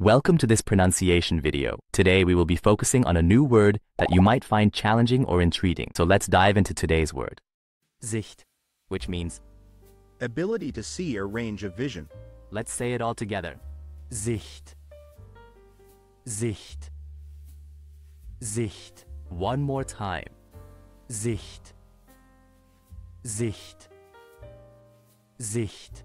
Welcome to this pronunciation video. Today we will be focusing on a new word that you might find challenging or intriguing. So let's dive into today's word. Sicht, which means, Ability to see or range of vision. let's say it all together. Sicht. Sicht. Sicht. One more time. Sicht. Sicht. Sicht.